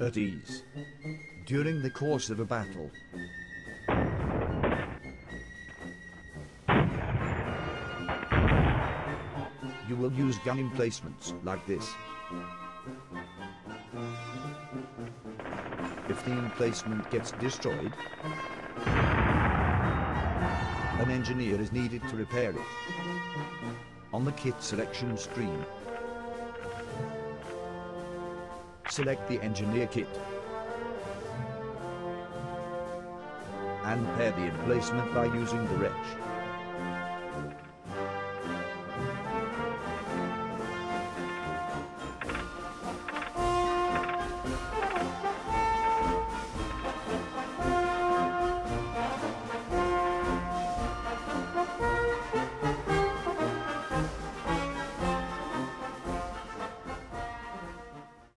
at ease. During the course of a battle, you will use gun emplacements like this. If the emplacement gets destroyed, an engineer is needed to repair it. On the kit selection screen, select the engineer kit and pair the emplacement by using the wrench.